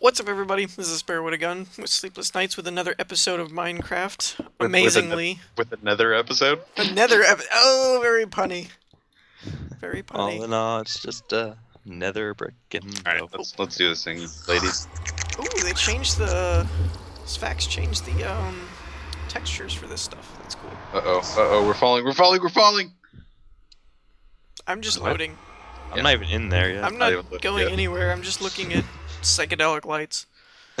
What's up, everybody? This is Spare with a Gun with Sleepless Knights with another episode of Minecraft. With- with Amazingly, with another episode. another ep- oh, very punny, very punny. All in all, it's just a nether brick and All right, oh, let's let's do this thing, ladies. Ooh, they changed the Sphax changed the um textures for this stuff. That's cool. Uh oh, uh oh, we're falling, we're falling, we're falling. I'm just What? loading. I'm Yeah. not even in there yet. I'm not not going yet. anywhere. I'm just looking at psychedelic lights.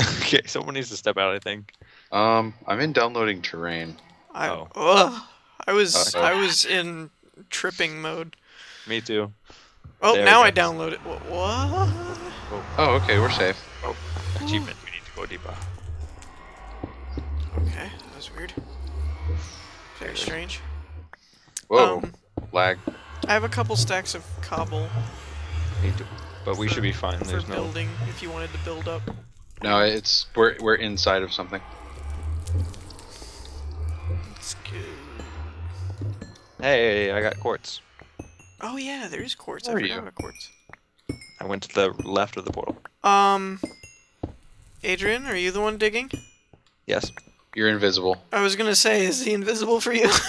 okay, someone needs to step out. I think. Um, I'm in downloading terrain. I Oh. ugh, I was Uh-oh. I was in tripping mode. Me too. Oh, There now I goes. download it. What? Oh, okay, we're safe. Achievement. We need to go deeper. Okay, that was weird. Very strange. Whoa, Um, lag. I have a couple stacks of cobble Need to, but we For- should be fine. for There's no. building if you wanted to build up. No, it's we're we're inside of something. Let's go. Hey, I got quartz. Oh yeah, there is quartz. I Where are forgot you? about quartz. I went to the left of the portal. Um, Adrian, are you the one digging? Yes. You're invisible. I was gonna say, is he invisible for you?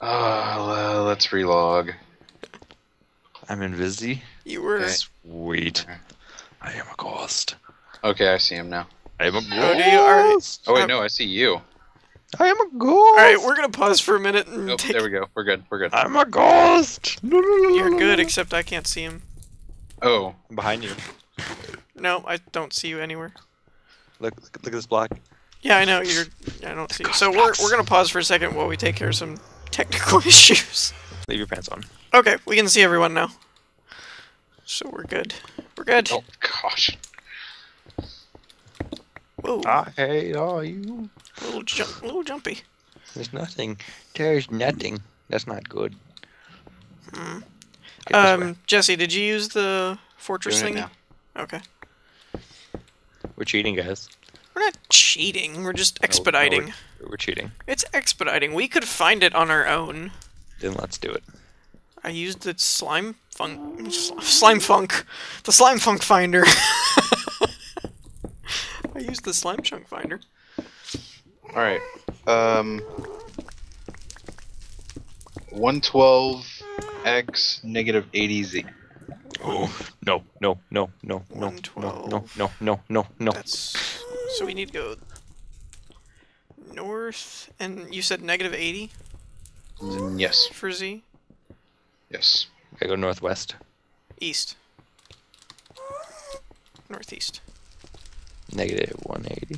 Ah, well, let's relog. I'm in Vizzy. You were. Okay. Sweet. Okay. I am a ghost. Okay, I see him now. I am a ghost. Oh, do you? Alright. Oh wait, Um, no, I see you. I am a ghost. All right, we're gonna pause for a minute and Nope, take. there we go. We're good. We're good. I'm a ghost. No, no, no, You're good, except I can't see him. Oh, I'm behind you. No, I don't see you anywhere. Look, look, look at this block. Yeah, I know you're. I don't see you. So we're we're gonna pause for a second while we take care of some technical issues. Leave your pants on. Okay, we can see everyone now. So we're good. We're good. oh gosh. Whoa, I hate all you. little jump, little jumpy. There's nothing. There's nothing. That's not good. Hmm. Get. Um, Jesse, did you use the fortress thing? Okay. We're cheating, guys. We're not cheating. We're just No, no, expediting. we're, we're cheating. It's expediting. We could find it on our own. Then let's do it. I used the slime funk, sl- slime funk, the slime funk finder. I used the slime chunk finder. All right. Um. 112 x negative 80 z. Oh no no no no no no no no no no no. That's so we need to go north, and you said negative eighty Mm, Yes. for Z. Yes. I go northwest. East. Northeast. Negative 180.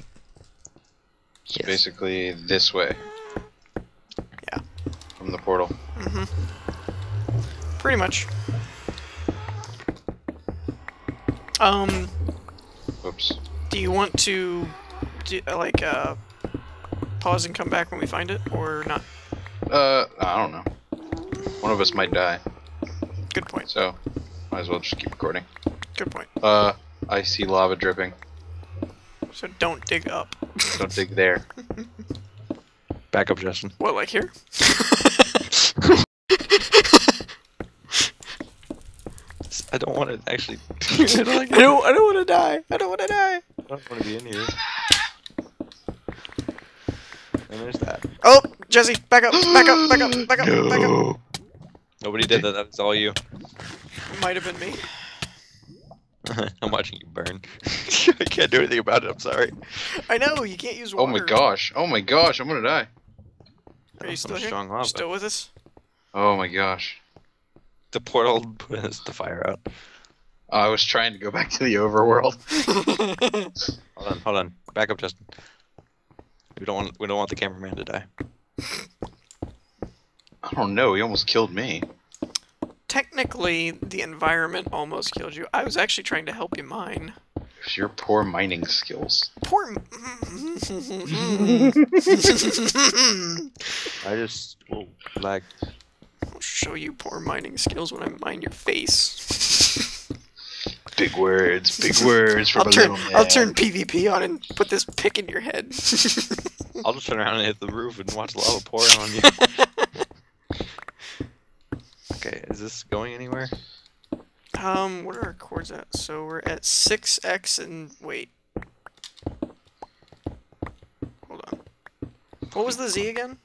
So Yes. basically this way. Yeah. From the portal. Mm-hmm. Pretty much. Um, Oops. do you want to, do, uh, like, uh, pause and come back when we find it, or not? Uh, I don't know. One of us might die, Good point. so might as well just keep recording. Good point. Uh, I see lava dripping. So don't dig up. Don't dig there. Back up, Justin. What, like here? I don't want to actually. I don't, like I don't. I don't want to die. I don't want to die. I don't want to be in here. And there's that. Oh, Jesse, back up, back up, back up, back up, back up. Nobody did that. That was all you. Might have been me. I'm watching you burn. I can't do anything about it. I'm sorry. I know you can't use water. Oh my gosh. Oh my gosh. I'm gonna die. Are you still here? strong lava. Still with us? Oh my gosh. The portal put us the fire out. I was trying to go back to the overworld. Hold on, hold on. Back up, Justin. We don't want we don't want the cameraman to die. I don't know. He almost killed me. Technically, the environment almost killed you. I was actually trying to help you mine. It's your poor mining skills. Poor. I just oh, lag. I'll show you poor mining skills when I mine your face. Big words. Big words from I'll a turn. little man. I'll turn PvP on and put this pick in your head. I'll just turn around and hit the roof and watch lava pour on you. Okay, is this going anywhere? Um, what are our chords at? So we're at 6x and... wait. Hold on. What was the z again?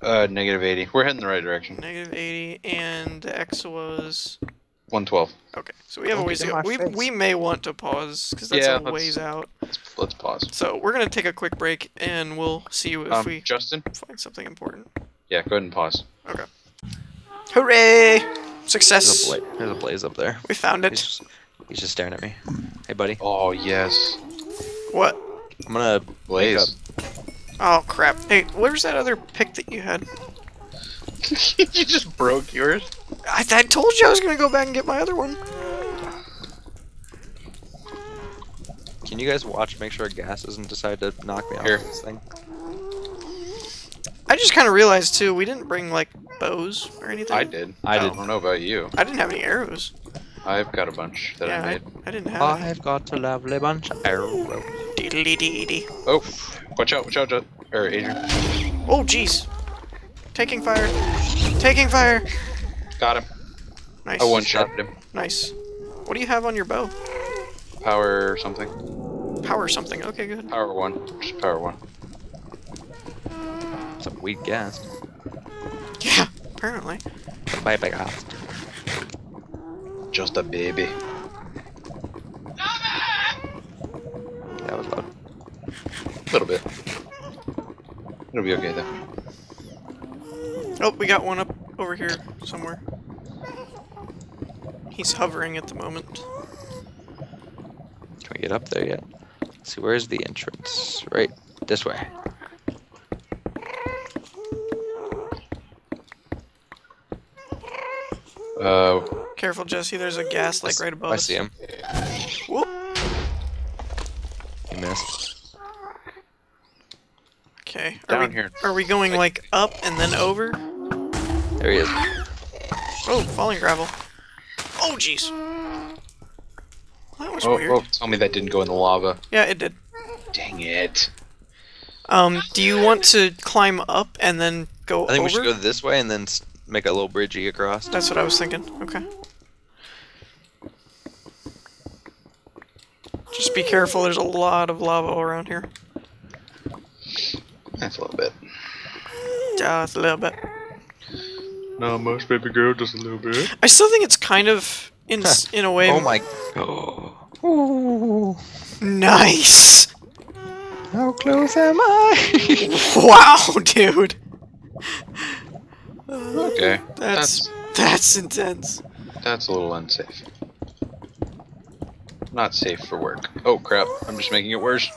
Uh, negative 80. We're heading the right direction. Negative 80, and x was... 112. Okay, so we have a ways to go. We, we may want to pause, because that's yeah, a ways out. Let's, let's, pause. So we're going to take a quick break, and we'll see if um, we Justin? find something important. Yeah, go ahead and pause. Okay. Hooray! There's a, Success! bla- there's a blaze up there. We found He's it. just, he's just staring at me. Hey, buddy. Oh, yes. What? I'm gonna. Blaze. Oh crap! Hey, where's that other pick that you had? you just broke yours? I, I told you I was gonna go back and get my other one. Can you guys watch? Make sure ghast doesn't decide to knock me off Here. this thing. I just kind of realized too, we didn't bring like bows or anything. I did. I I did. don't know about you. I didn't have any arrows. I've got a bunch that yeah, I I, made. I didn't have. I've got a lovely bunch of arrows. Dee-dee-dee-dee-dee. Oh, watch out, watch out, Ju- or Adrian. Oh jeez! Taking fire! Taking fire! Got him. Nice. I one shot him. Nice. What do you have on your bow? Power something. Power something. Okay, good. Power one. Just power one. Some weed ghast. Yeah, apparently. Bye bye ghast. Just a baby. That was loud. A little bit. It'll be okay though. Oh, we got one up over here somewhere. He's hovering at the moment. Can we get up there yet? Let's see, where's the entrance? Right this way. Uh, Careful, Jesse. There's a ghast like right above I us. see him. Whoop. He missed. Okay. Are Down we, here. Are we going like up and then over? There he is. Oh, falling gravel. Oh, jeez. That was oh, weird. oh, tell me that didn't go in the lava. Yeah, it did. Dang it. Um, do you want to climb up and then go over? I think over? we should go this way and then make a little bridgey across. That's what I was thinking. Okay. Just be careful. There's a lot of lava around here. That's a little bit. Just a little bit. Not much, baby girl, just a little bit. I still think it's kind of in in a way. Oh my. Oh. Nice. How close am I? Wow, dude. Okay. That's that's intense. That's a little unsafe. Not safe for work. Oh crap, I'm just making it worse.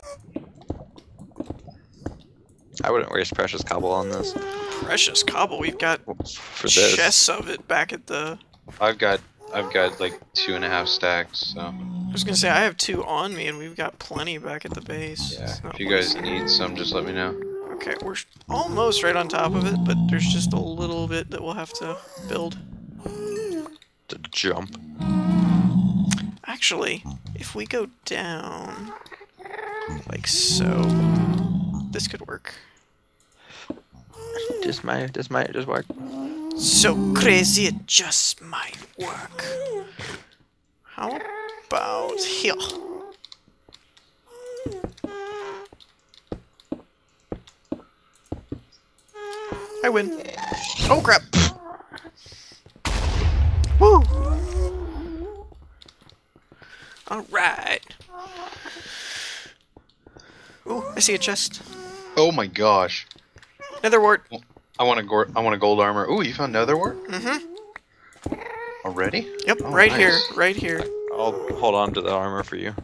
I wouldn't waste precious cobble on this. Precious cobble. We've got For this. chests of it back at the. I've got I've got like two and a half stacks, so I was gonna say I have two on me, and we've got plenty back at the base. yeah. If you guys need some, just let me know. Okay, we're almost right on top of it, but there's just a little bit that we'll have to build. To jump. Actually, if we go down, like so, this could work. This might, this might just work. So crazy, it just might work. How about here? I win. Oh crap! Woo! Alright. Ooh, I see a chest. Oh my gosh. Nether wart. I want a gor I want a gold armor. Ooh, you found nether wart Mm-hmm. already? Yep, Oh, right here, right here. I'll hold on to the armor for you.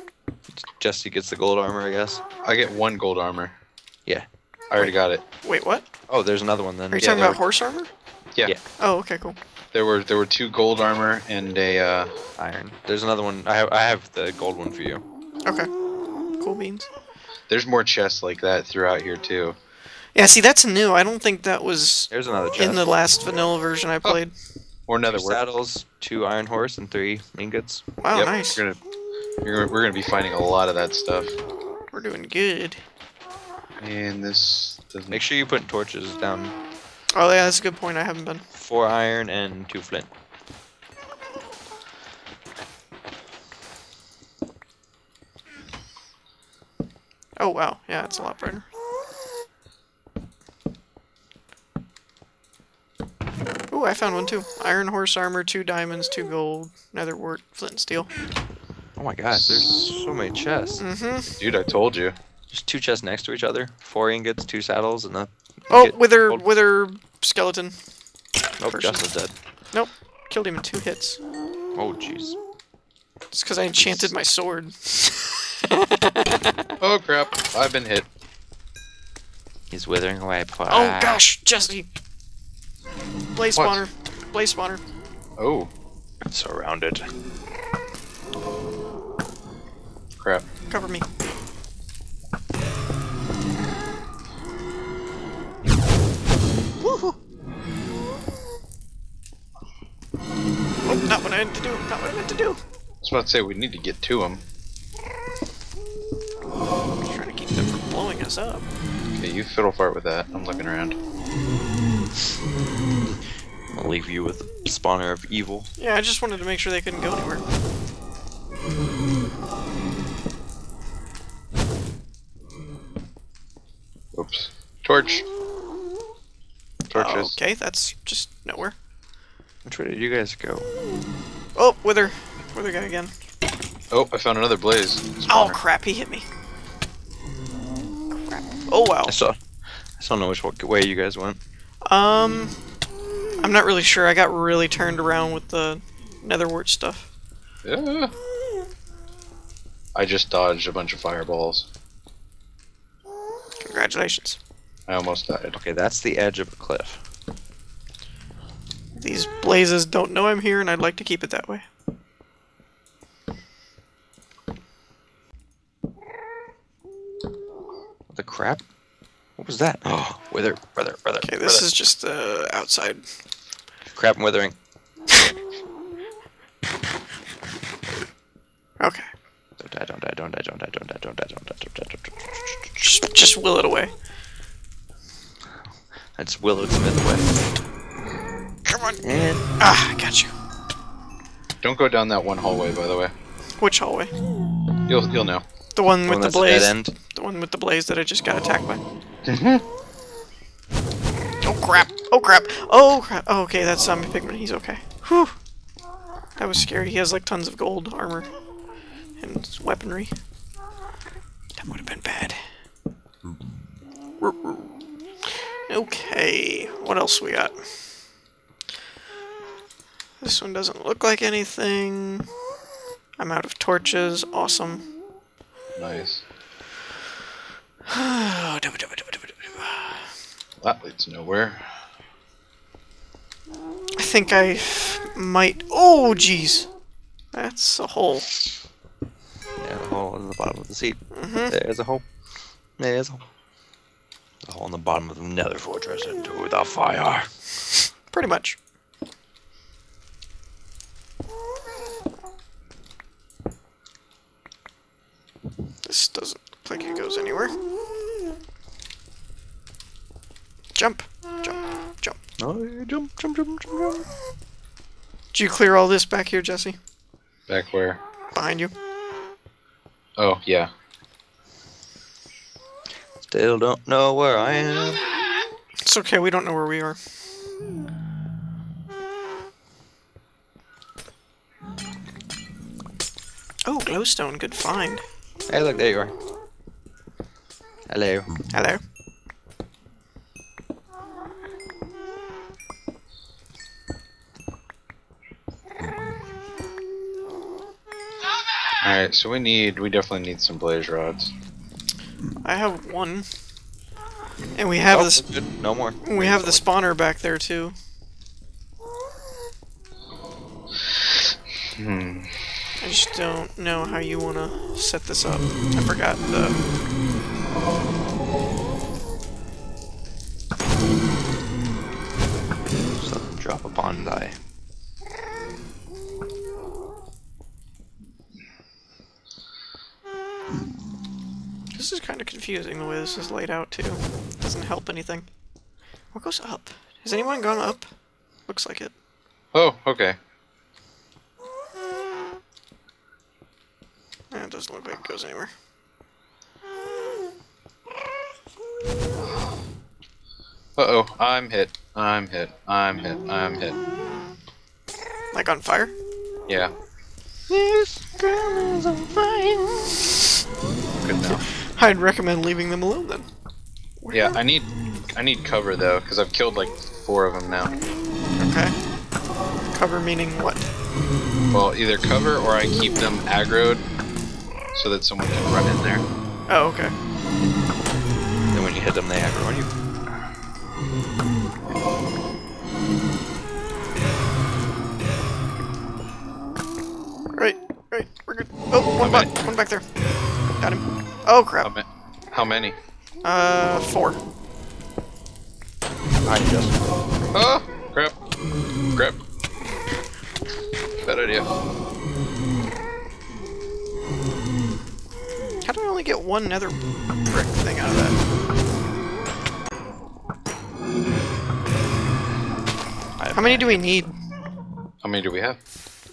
Jesse gets the gold armor, I guess. I get one gold armor. Yeah. I already got it. Wait, what? Oh, there's another one then. Are you Yeah, talking there about horse armor? Yeah. Yeah. Oh, okay, cool. There were there were two gold armor and a uh Iron. There's another one. I have, I have the gold one for you. Okay. Cool beans. there's more chests like that throughout here too. Yeah, see, that's new. I don't think that was There's another chest. in the last vanilla version I played. Or two nether saddles, two iron horse, and three ingots. Wow, yep, nice. You're gonna, you're gonna, we're gonna be finding a lot of that stuff. We're doing good. And this doesn't. Make sure you put torches down. Oh yeah, that's a good point. I haven't been. Four iron and two flint. Oh wow, yeah, it's a lot brighter. Oh, I found one too. Iron horse armor, two diamonds, two gold, nether wart, flint and steel. Oh my gosh, there's so many chests. Mm -hmm. Dude, I told you. Just two chests next to each other. Four ingots, two saddles, and a. Oh, wither, gold. wither skeleton. Nope, person. Justin's dead. Nope, killed him in two hits. Oh jeez. It's because I enchanted my sword. Oh crap, I've been hit. He's withering away. Oh gosh, Jesse! Blaze What? spawner. Blaze spawner. Oh, Surrounded. crap. Cover me. Oh, not what I meant to do. Not what I meant to do. I was about to say, we need to get to him. Just trying to keep them from blowing us up. Okay, you fiddle fart with that. I'm looking around. I'll leave you with the spawner of evil. Yeah, I just wanted to make sure they couldn't go anywhere. Oops. Torch. Torches. Okay, that's just nowhere. Which way did you guys go? Oh, Wither. Wither guy again. Oh, I found another blaze. Oh crap, he hit me. Crap. Oh wow. I saw. I still don't know which way you guys went. Um, I'm not really sure. I got really turned around with the netherwort stuff. Yeah. I just dodged a bunch of fireballs. Congratulations. I almost died. Okay, that's the edge of a cliff. These blazes don't know I'm here, and I'd like to keep it that way. What the crap? What was that? Oh, wither, brother, brother. Okay, this is just uh, outside. Crap and withering. okay. Don't die, don't die, don't die, don't die, don't die, don't die, don't die, don't die. Just, just will it away. I just willowed Smith away. Come on. And Ah, I got you. Don't go down that one hallway, by the way. Which hallway? You'll you'll know. The one with one the blaze. end. The one with the blaze that I just got attacked by. Oh crap! Oh crap! Oh crap! Oh, okay, that's zombie pigman. He's okay. Whew. That was scary. He has like tons of gold armor and weaponry. That would have been bad. Okay, what else we got? This one doesn't look like anything. I'm out of torches. Awesome. Nice. That leads nowhere. I think I might. Oh, jeez. That's a hole. yeah, the hole in the bottom of the seat. Mhm. There's a hole. There's a hole. The hole in the bottom of the nether fortress into the fire. Pretty much. This doesn't look like it goes anywhere. Jump. Jump. Jump. No, jump, jump, jump, jump, jump. Did you clear all this back here, Jesse? Back where? Behind you? Oh yeah. Still don't know where I am. It's okay, we don't know where we are. Oh, glowstone, good find. Hey, look, there you are. Hello. Hello. All right, so we need we definitely need some blaze rods. I have one. And we have Oh, this good. No more. we have the spawner back there too. Hmm. I just don't know how you want to set this up. I forgot the Something drop a thy. This is kind of confusing the way this is laid out too. Doesn't help anything. What goes up? Has anyone gone up? Looks like it. Oh, okay. Eh, it doesn't look like it goes anywhere. Uh oh, I'm hit. I'm hit. I'm hit. I'm hit. Like on fire? Yeah, This girl is on fire. good now. I'd recommend leaving them alone then. Yeah, I need I need cover though, because I've killed like four of them now. Okay. Cover meaning what? Well, either cover or I keep them aggroed so that someone can run in there. Oh, okay. Then when you hit them, they aggro on you. Right, right, we're good. Oh, one back, one back there. Got him. Oh How, crap. ma- how many? Uh, four. I just. Oh, crap. Crap. Bad idea. How do I only get one nether brick thing out of that? How many do we need? How many do we have?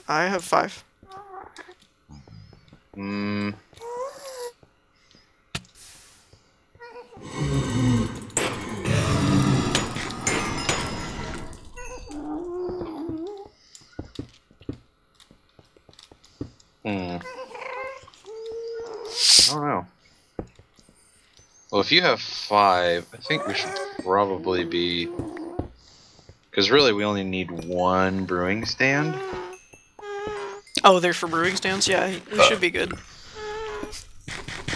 I have five. Hmm. Hmm. I don't know. Well, if you have five, I think we should probably be. Because really, we only need one brewing stand. Oh, they're for brewing stands? Yeah, we should be good.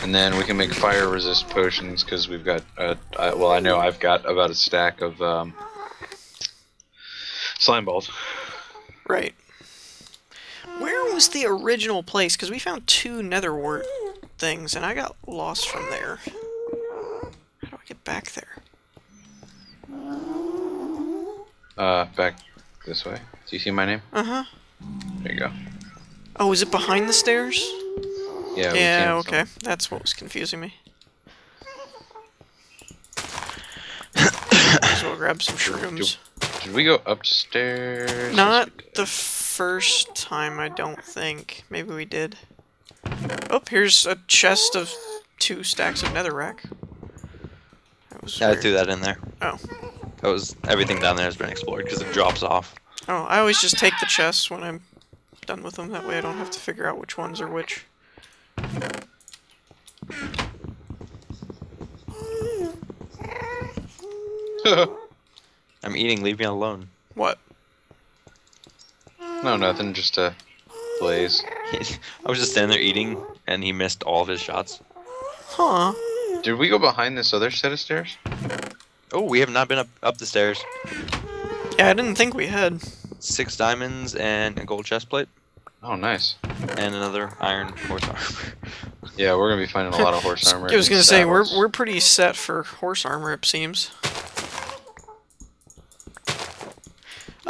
And then we can make fire resist potions because we've got, uh, I, well, I know I've got about a stack of um, slime balls. Right. Was the original place? Because we found two nether wart things, and I got lost from there. How do I get back there? Uh, back this way. Do you see my name? Uh-huh. There you go. Oh, is it behind the stairs? Yeah. yeah, okay. That's what was confusing me. Might as well grab some shrooms. Did we go upstairs? Not did. the first time, I don't think. Maybe we did. Oh, here's a chest of two stacks of netherrack. That was Yeah, I threw that in there. Oh. That was everything down there has been explored because it drops off. Oh, I always just take the chests when I'm done with them. That way I don't have to figure out which ones are which. I'm eating. Leave me alone. What? No, nothing. Just a blaze. I was just standing there eating, and he missed all of his shots. Huh. Did we go behind this other set of stairs? Oh, we have not been up up the stairs. Yeah, I didn't think we had. Six diamonds and a gold chest plate Oh, nice. and another iron horse armor. Yeah, we're gonna be finding a lot of horse armor. I was gonna say we're we're pretty set for horse armor. It seems.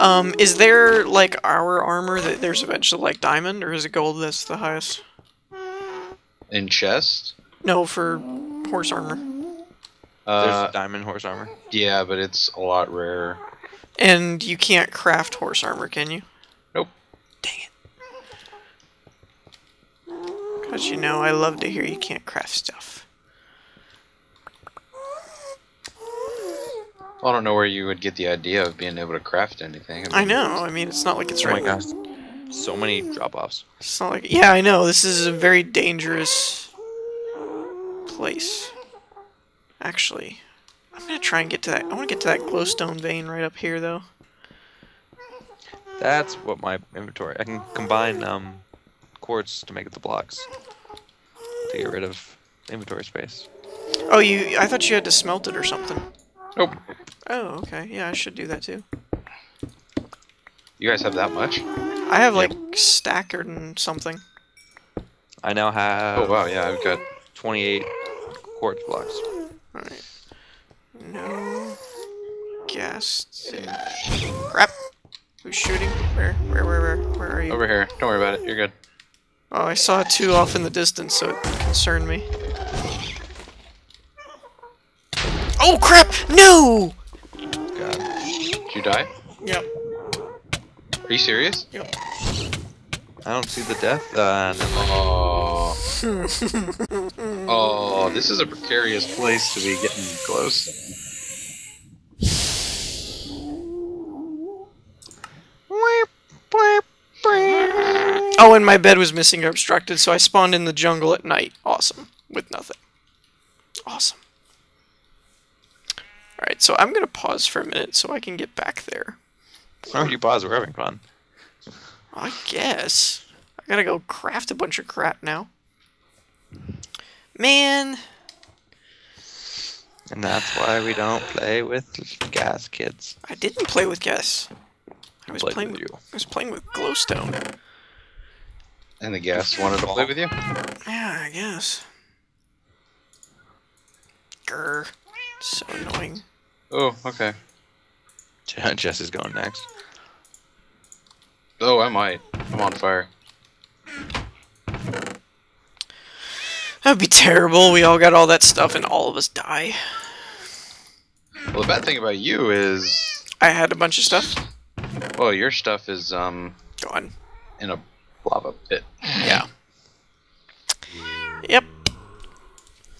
Um, is there like our armor that there's eventually like diamond, or is it gold that's the highest? in chest. No, for horse armor. Uh, There's diamond horse armor. yeah, but it's a lot rarer. And you can't craft horse armor, can you? Nope. Dang it. Cause you know I love to hear you can't craft stuff. I don't know where you would get the idea of being able to craft anything. I mean, know. I mean, it's not like it's Oh my right. gosh, so many drop offs. It's not like yeah, I know. This is a very dangerous place. Actually, I'm gonna try and get to that. I want to get to that glowstone vein right up here, though. That's what my inventory. I can combine um, quartz to make the blocks to get rid of inventory space. Oh, you? I thought you had to smelt it or something. Nope. Oh, okay. Yeah, I should do that too. You guys have that much? I have like stackered and something. I now have Oh wow, yeah, I've got 28 quartz blocks. Alright. No ghast. Crap. Who's shooting? Where? Where? Where? Where? Where are you? over here. Don't worry about it. You're good. Oh, I saw two off in the distance, so it concerned me. Oh crap! No! God. Did you die? Yep. Are you serious? Yep. I don't see the death. Uh, no. Oh. oh, this is a precarious place to be getting close. Oh, and my bed was missing or obstructed, so I spawned in the jungle at night. Awesome. So I'm gonna pause for a minute so I can get back there. Why would you pause? We're having fun. I guess. I gotta go craft a bunch of crap now. Man. And that's why we don't play with ghast kids. I didn't play with ghast. I was Played playing with with, you. I was playing with glowstone. And the guests wanted to play with you? Yeah, I guess. Grr. So annoying. Oh, okay. Jess is going next. Oh, I might. I'm on fire. That'd be terrible. We all got all that stuff and all of us die. Well, the bad thing about you is, I had a bunch of stuff. well, your stuff is um Gone. in a lava pit. Yeah. Yep.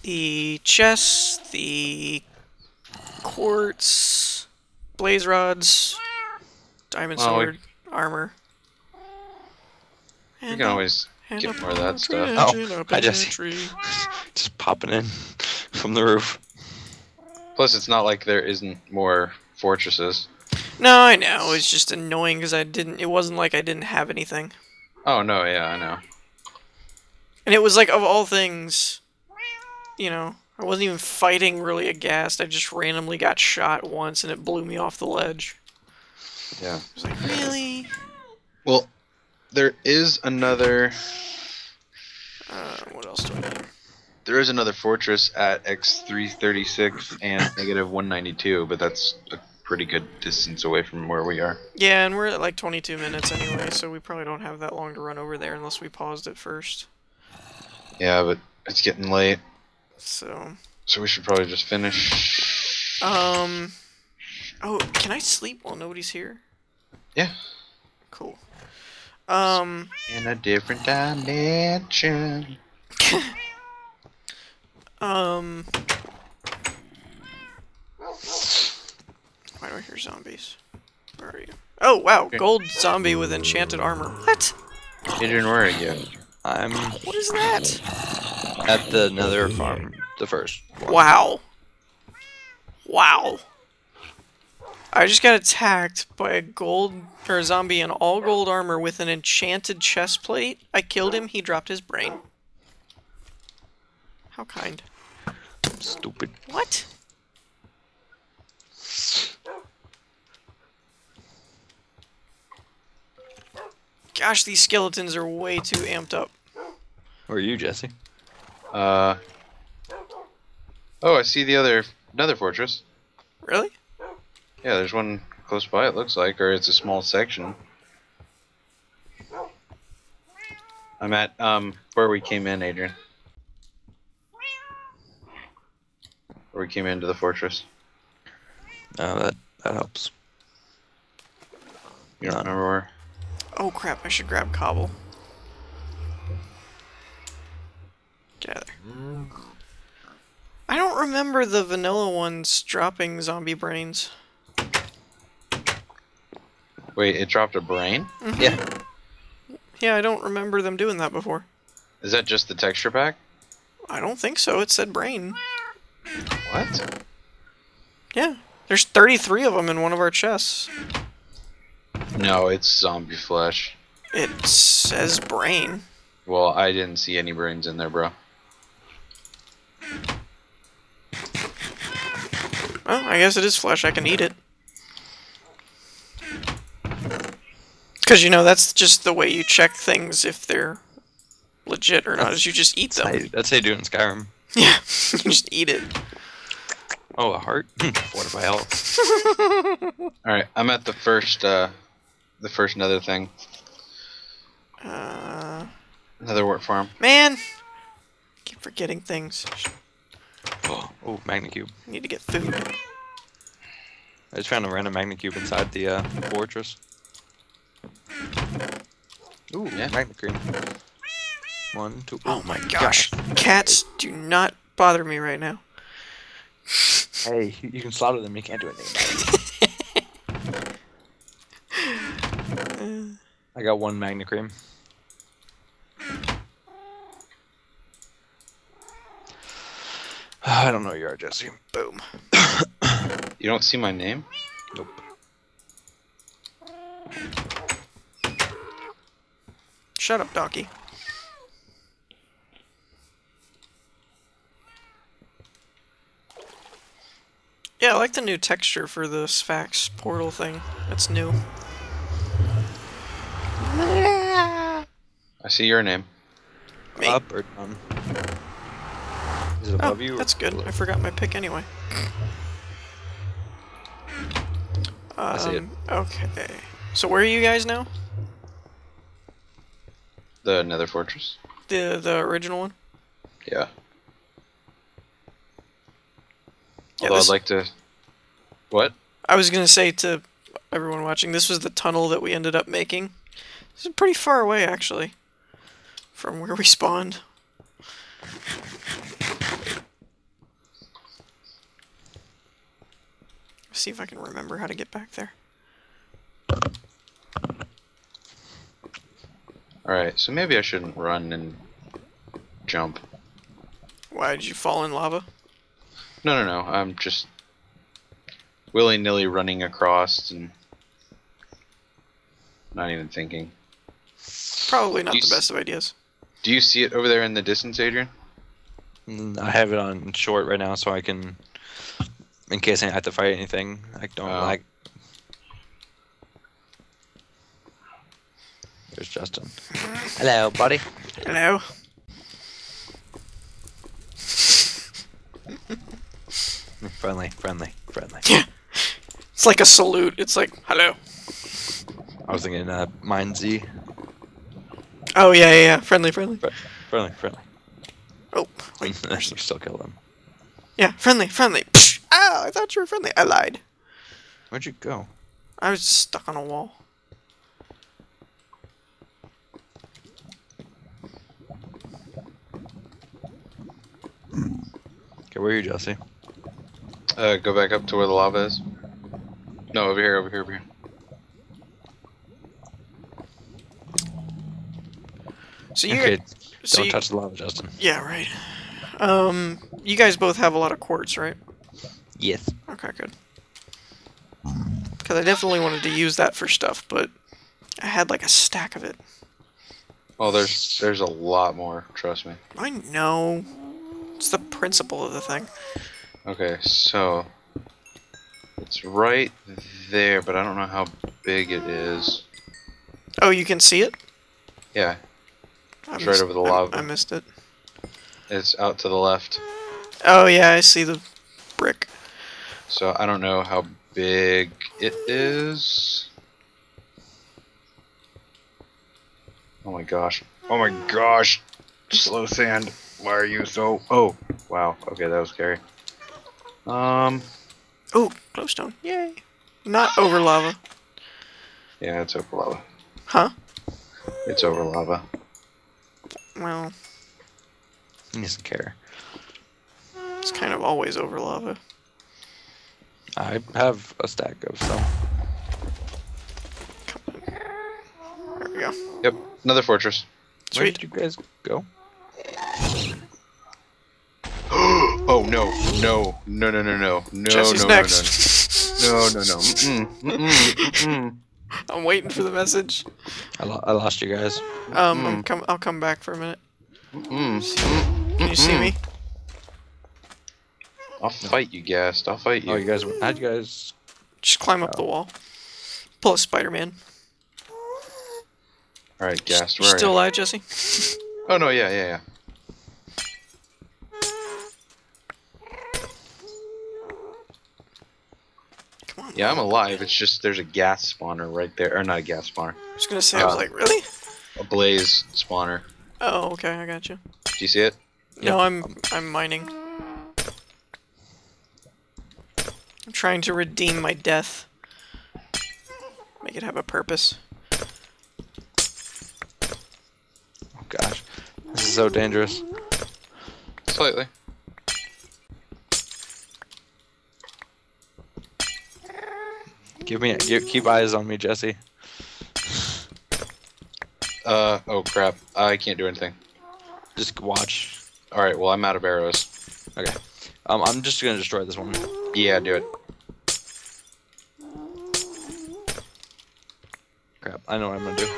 The chest, the quartz, blaze rods, diamond Well, we- sword, armor. You can a- always get more of that stuff. partridge Oh, in a I just- tree. Just popping in from the roof. Plus, it's not like there isn't more fortresses. No, I know. It's just annoying because I didn't. It wasn't like I didn't have anything. Oh no, yeah, I know. And it was like, of all things, you know, I wasn't even fighting really a ghast. I just randomly got shot once and it blew me off the ledge. Yeah. I was like, really? Well, there is another. Uh, what else do I need? There is another fortress at X336 and negative 192, but that's a pretty good distance away from where we are. Yeah, and we're at like 22 minutes anyway, so we probably don't have that long to run over there unless we paused it first. Yeah, but it's getting late, So, so we should probably just finish. um, oh, can I sleep while nobody's here? Yeah. Cool. Um, In a different dimension. um, why do I hear zombies? Where are you? Oh wow, gold zombie with enchanted armor. What? Adrian, where are you? I'm What is that? At the nether farm, the first. one. Wow. Wow. I just got attacked by a gold or a zombie in all gold armor with an enchanted chest plate. I killed him, he dropped his brain. How kind. Stupid. What? Gosh, these skeletons are way too amped up. Where are you, Jesse? Uh. Oh, I see the other another fortress. Really? Yeah, there's one close by. It looks like, or it's a small section. I'm at um where we came in, Adrian. Where we came into the fortress. Oh, that that helps. You don't No. remember where? Oh crap, I should grab cobble. Get out of there. I don't remember the vanilla ones dropping zombie brains. Wait, it dropped a brain? Mm-hmm. Yeah. Yeah, I don't remember them doing that before. Is that just the texture pack? I don't think so. It said brain. What? Yeah. There's 33 of them in one of our chests. No, it's zombie flesh. It says brain. Well, I didn't see any brains in there, bro. Well, I guess it is flesh. I can eat it. Because, you know, that's just the way you check things if they're legit or not, is you just eat them. you- that's how you do it in Skyrim. Yeah, you just eat it. Oh, a heart? what if I help? All right, I'm at the first, uh, the first nether thing, Uh, nether wart farm. man! keep forgetting things. Oh, oh, Magma Cube. Need to get food. I just found a random Magma Cube inside the uh, fortress. Ooh, Yeah. Magma Cream. One, two. Oh my gosh. Cats, do not bother me right now. Hey, you you can slaughter them. You can't do anything. I got one Magma Cream. I don't know where you are, Jesse. Boom. You don't see my name? Nope. Shut up, Donkey. Yeah, I like the new texture for the Sphax portal thing. That's new. I see your name. Me. Up or down? Is it Oh, you? that's good. below? I forgot my pick anyway. Um, see it. Okay. So where are you guys now? The Nether Fortress. The the original one? Yeah. Yeah, Although I'd like to. What? I was gonna say to everyone watching, this was the tunnel that we ended up making. This is pretty far away, actually, from where we spawned. See if I can remember how to get back there. Alright, so maybe I shouldn't run and jump. Why did you fall in lava? No, no, no. I'm just willy nilly running across and not even thinking. Probably not the best of ideas. Do you see it over there in the distance, Adrian? Mm, I have it on short right now, so I can, in case I have to fight anything, I don't Oh. lag. There's Justin. Hello, buddy. Hello. Friendly, friendly, friendly. Yeah. It's like a salute. It's like hello. I was thinking uh, Mine Z. Oh yeah, yeah, yeah. Friendly, friendly. Friendly, friendly. Oh, wait. you still kill them. Yeah, friendly, friendly. Psh! I thought you were friendly. I lied. Where'd you go? I was stuck on a wall. Okay, where are you, Jesse? Uh, go back up to where the lava is. No, over here, over here, over here. So you, okay, so don't you- touch the lava, Justin. yeah, right. Um, you guys both have a lot of quartz, right? Yes. Okay, good. Because I definitely wanted to use that for stuff, but I had like a stack of it. Oh, there's there's a lot more. Trust me. I know. It's the principle of the thing. Okay, so it's right there, but I don't know how big it is. Oh, you can see it? Yeah, I It's right over the I- lava. I missed it. it's out to the left. Oh yeah, I see the brick. So I don't know how big it is. Oh my gosh. Oh my gosh. Slow sand. Why are you so Oh, wow. Okay, that was scary. Um, Oh, glowstone. Yay. Not over lava. yeah, it's over lava. Huh? It's over lava. Well, He doesn't care. it's kind of always over lava. I have a stack of some. There we go. Yep, another fortress. Where Sweet. did you guys go? oh no, no, no, no, no, no, no, Jesse's no, next. no, no, no, no. Mm-mm, mm-mm, mm-mm. I'm waiting for the message. I, lo- I lost you guys. Um, I'm come. I'll come back for a minute. Can you see me? I'll fight you, Ghast. I'll fight you. Oh, you guys. How'd you guys? Just climb up the wall. Pull a Spider-Man. All right, Ghast. You Where are still you? alive, Jesse? Oh no, yeah, yeah, yeah. Come on. Yeah, I'm alive. It's just there's a ghast spawner right there, or not a ghast spawner, I was gonna say. I was Uh, like, really? a blaze spawner. Oh, okay. I got you. Do you see it? No, I'm. I'm mining. I'm trying to redeem my death. Make it have a purpose. Oh gosh, this is so dangerous. Slightly. Give me, give, keep eyes on me, Jesse. Uh oh crap! I can't do anything. Just watch. All right, well I'm out of arrows. Okay. Um, I'm just gonna destroy this one. Yeah, do it. I know what I'm gonna do.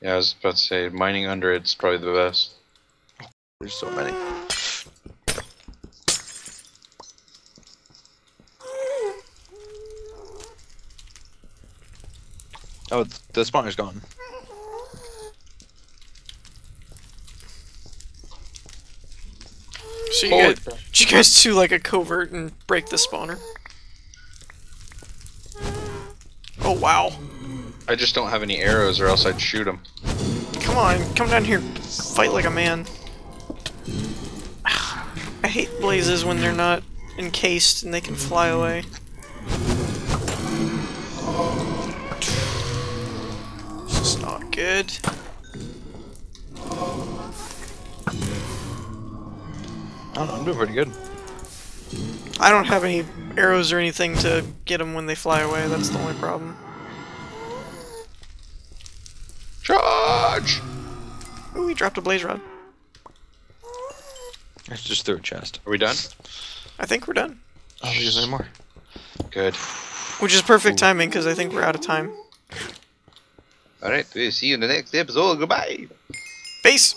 Yeah, I was about to say mining under it's probably the best. There's so many. Oh, the spawner's gone. So you Holy guys, did you guys do like a covert and break the spawner? Oh wow! I just don't have any arrows, or else I'd shoot them. Come on, come down here, fight like a man. I hate blazes when they're not encased and they can fly away. This is not good. I don't know, I'm doing pretty good. I don't have any arrows or anything to get them when they fly away. That's the only problem. Charge! Ooh, we dropped a blaze rod. I just threw a chest. Are we done? I think we're done. Oh, there's any more. Good. Which is perfect timing because I think we're out of time. All right. We'll see you in the next episode. Goodbye. Base!